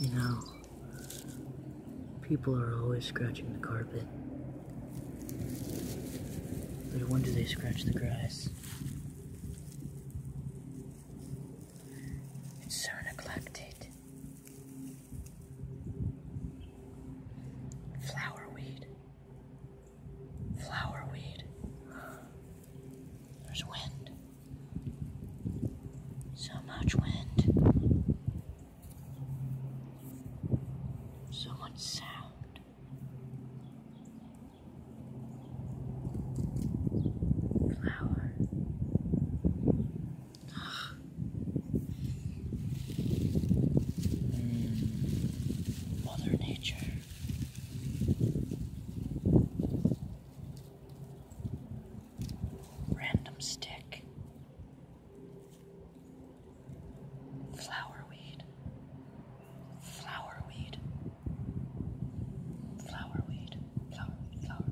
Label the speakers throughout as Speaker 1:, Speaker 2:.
Speaker 1: You know, people are always scratching the carpet. But when do they scratch the grass? It's so neglected. Flowerweed. Flowerweed. There's wind. So much wind. So much sound. Flower. Mm, Mother Nature. Random stick. Flowerweed. Flowerweed. Flowerweed. Flowerweed. Flower.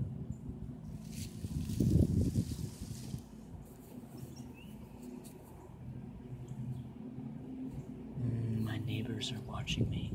Speaker 1: Mm, my neighbors are watching me